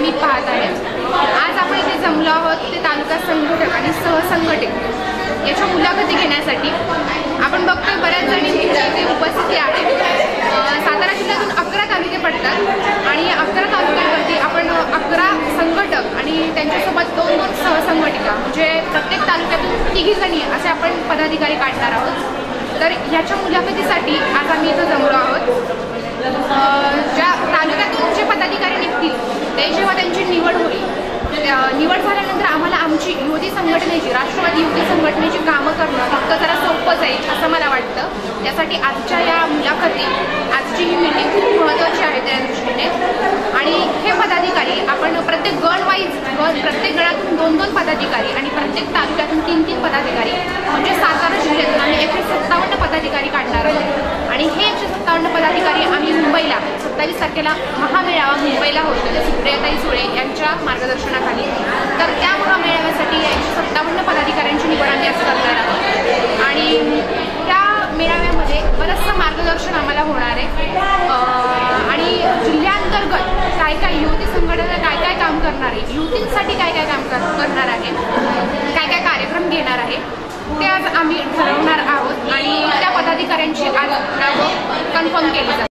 मी पाहत आहे. आज आपण इथे जमलो आहोत ते तालुका संघटक आणि सहसंघटक याच्या मुलाखती घेण्यासाठी. आपण बघतोय बऱ्याच जणींची इथे उपस्थिती आहे. सातारा जिल्ह्यातून अकरा तालुके पडतात आणि अकरा तालुक्यांवरती आपण अकरा संघटक आणि त्यांच्यासोबत दोन दोन सहसंघटिका म्हणजे प्रत्येक तालुक्यातून तिघी जणी असे आपण पदाधिकारी काढणार आहोत. तर ह्याच्या मुलाखती आज आम्ही इथं जमलो आहोत अं, ज्या तालुक्यातून जे पदाधिकारी निघतील ते जेव्हा त्यांची निवड होईल निवड झाल्यानंतर आम्हाला आमची युवती संघटनेची राष्ट्रवादी युवती संघटनेची कामं करणं फक्त जरा सोपं जाईल असं मला वाटतं. त्यासाठी आजच्या या मुलाखती आजची ही मीटिंग खूप महत्त्वाची आहे त्या दृष्टीने. आणि हे पदाधिकारी आपण प्रत्येक गण वाईज गण प्रत्येक गणातून दोन दोन पदाधिकारी आणि प्रत्येक तालुक्यातून तीन तीन पदाधिकारी म्हणजे सातारा जिल्ह्यातून आम्ही एकशे सत्तावन्न पदाधिकारी काढणार आहोत. आणि हे एकशे सत्तावन्न पदाधिकारी आम्ही मुंबईला सत्तावीस तारखेला महामेळावा मुंबईला होतो. ते सुप्रियाताई सुळे यांच्या मार्गदर्शनाखाली. तर त्या महामेळाव्यासाठी यांची एकशे सत्तावन्न पदाधिकाऱ्यांची निवड आम्ही आज करणार आहोत. आणि त्या मेळाव्यामध्ये बरंचसं मार्गदर्शन आम्हाला होणार आहे. आणि जिल्ह्याअंतर्गत काय काय युवती संघटना काय काय काम करणार आहे युवतींसाठी काय काय काम कर करणार आहे काय काय कार्यक्रम घेणार आहे ते आज आम्ही ठरवणार आहोत. आणि त्या पदाधिकाऱ्यांची आज नावं कन्फर्म केली जातात